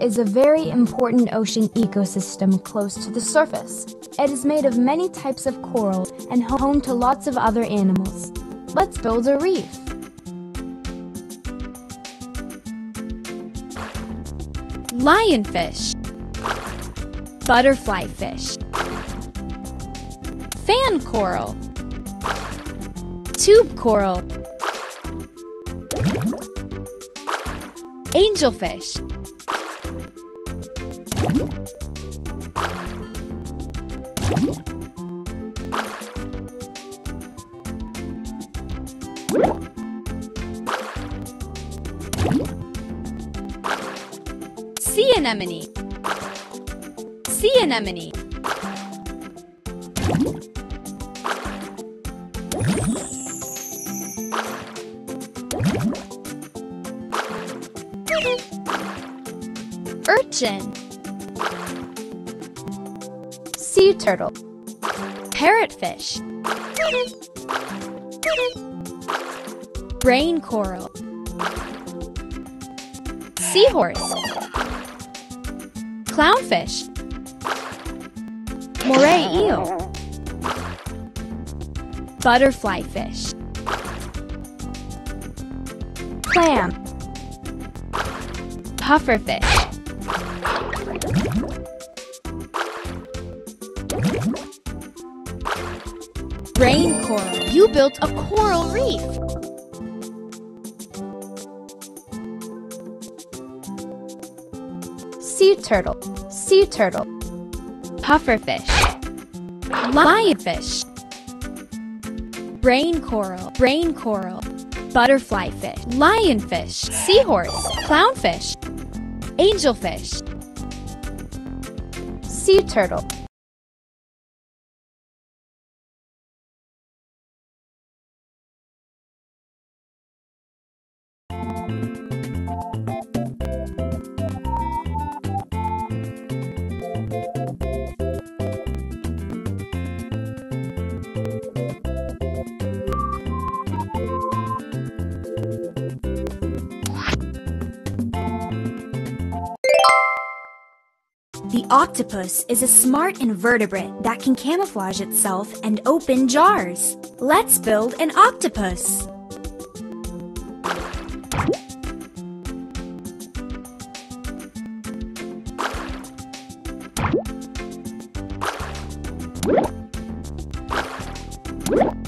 Is a very important ocean ecosystem close to the surface. It is made of many types of coral and home to lots of other animals. Let's build a reef. Lionfish Butterfly fish Fan coral Tube coral Angelfish Sea anemone Sea anemone Urchin. Sea turtle. Parrotfish Brain coral. Seahorse. Clownfish. Moray eel. Butterfly fish. Clam. Pufferfish You built a coral reef Sea turtle. Sea turtle. Pufferfish Lionfish Brain coral Brain coral Butterfly fish Lionfish Seahorse Clownfish Angelfish Sea turtle. Octopus is a smart invertebrate that can camouflage itself and open jars. Let's build an octopus. Head.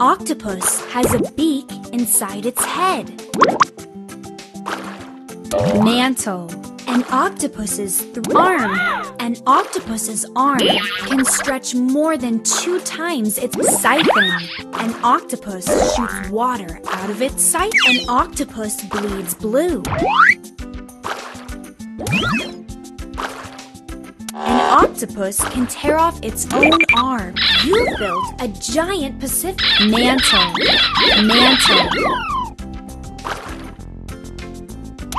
Octopus has a beak inside its head. Mantle. An octopus's arm. An octopus's arm can stretch more than two times its siphon. An octopus shoots water out of its siphon. An octopus bleeds blue. Octopus can tear off its own arm. You built a giant Pacific mantle. Mantle.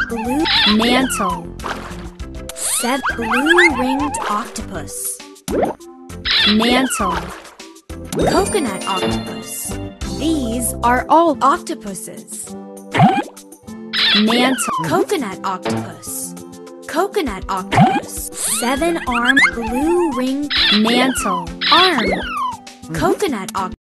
Blue mantle. Blue ringed octopus. Mantle. Coconut octopus. These are all octopuses. Mantle. Coconut octopus. Coconut octopus. Seven arm blue ring mantle. Arm. Mm-hmm. Coconut octopus.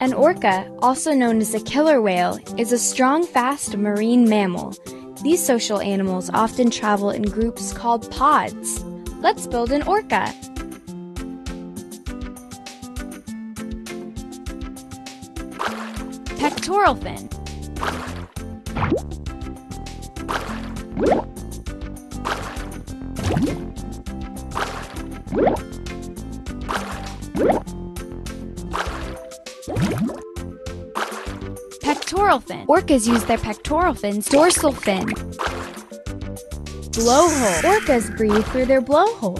An orca, also known as a killer whale, is a strong, fast marine mammal. These social animals often travel in groups called pods. Let's build an orca. Pectoral fin. Pectoral fin. Orcas use their pectoral fins, dorsal fin. Blowhole. Orcas breathe through their blowhole.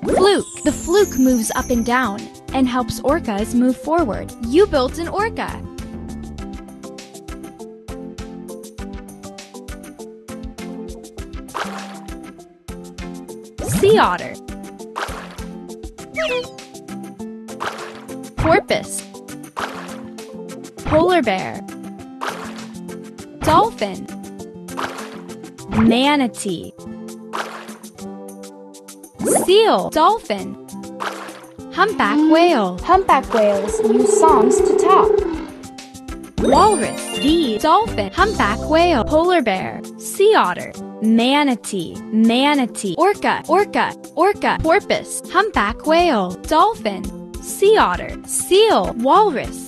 Fluke. The fluke moves up and down and helps orcas move forward. You built an orca. Sea otter. Porpoise. Polar bear. Dolphin. Manatee. Seal. Dolphin. Humpback whale. Humpback whales use songs to talk. Walrus. D. Dolphin. Humpback whale. Polar bear. Sea otter. Manatee. Manatee. Orca. Orca. Orca. Porpoise. Humpback whale. Dolphin. Sea otter. Seal. Walrus.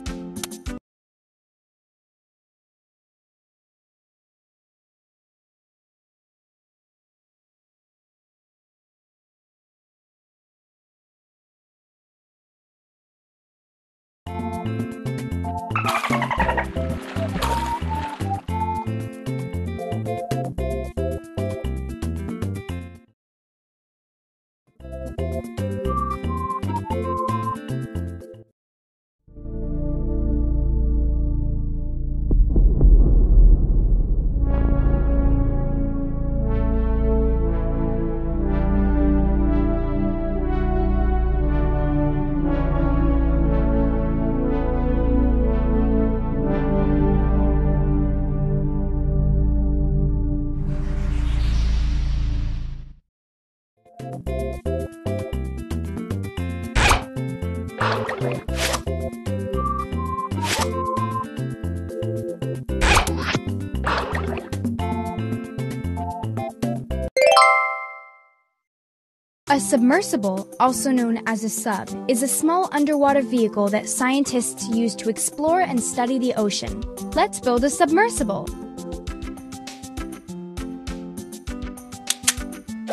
A submersible, also known as a sub, is a small underwater vehicle that scientists use to explore and study the ocean. Let's build a submersible.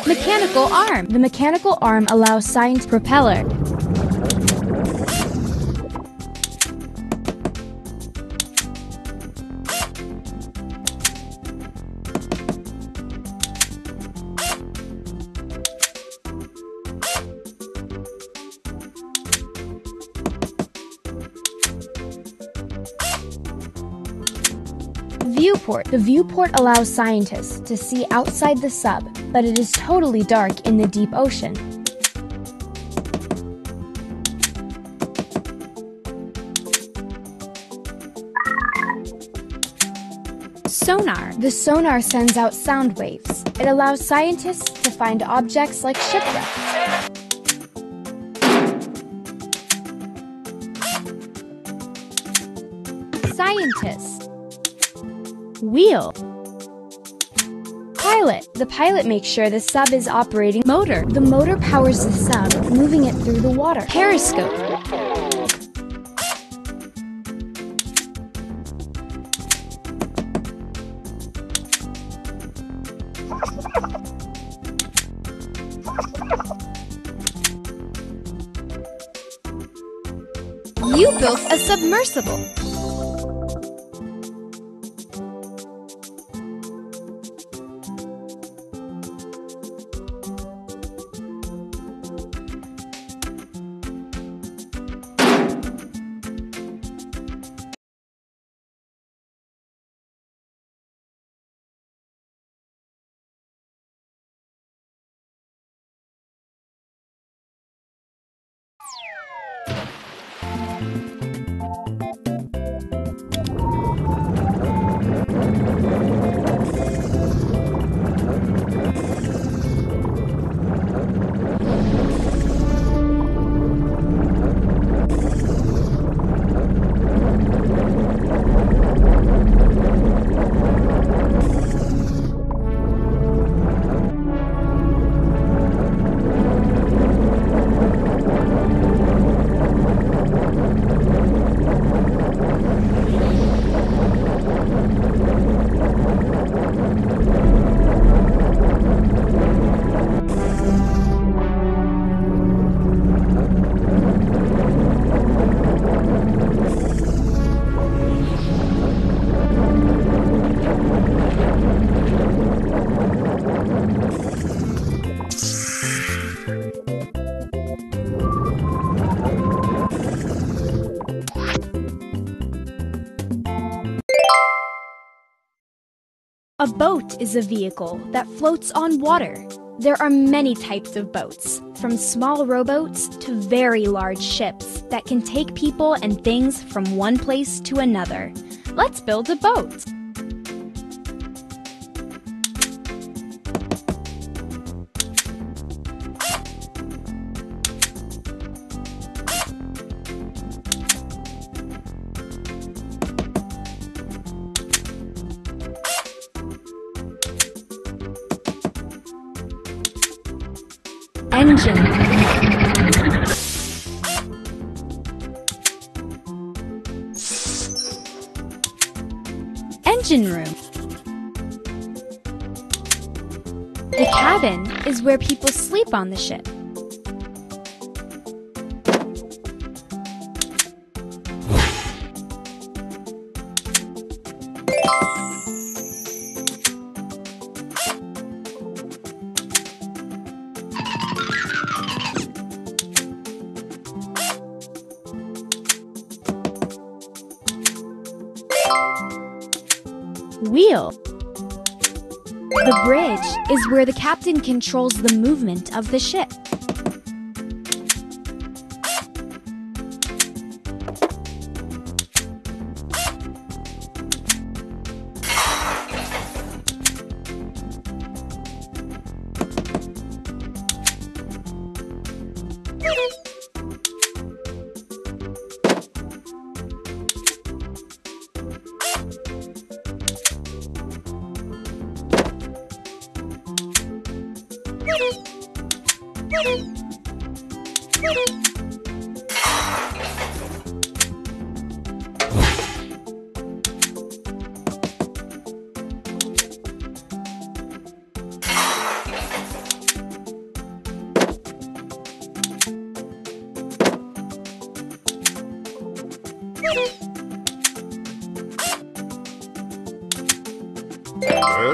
Mechanical arm. The mechanical arm allows science propeller. Viewport. The viewport allows scientists to see outside the sub, but it is totally dark in the deep ocean. Sonar. The sonar sends out sound waves. It allows scientists to find objects like shipwrecks. Scientist. Wheel. Pilot. The pilot makes sure the sub is operating. Motor. The motor powers the sub, moving it through the water. Periscope. You built a submersible. A boat is a vehicle that floats on water. There are many types of boats, from small rowboats to very large ships that can take people and things from one place to another. Let's build a boat! Engine. Room. The cabin is where people sleep on the ship. Wheel. The bridge is where the captain controls the movement of the ship.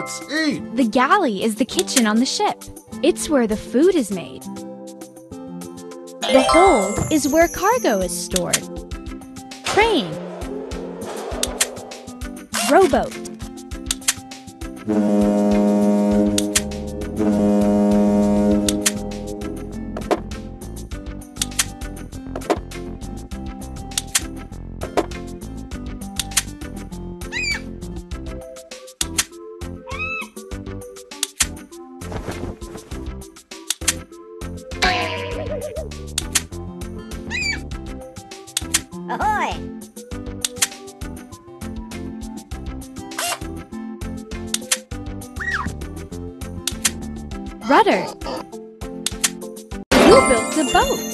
Let's eat. The galley is the kitchen on the ship. It's where the food is made. The hold is where cargo is stored. Crane. Rowboat. Rudder. You built the boat.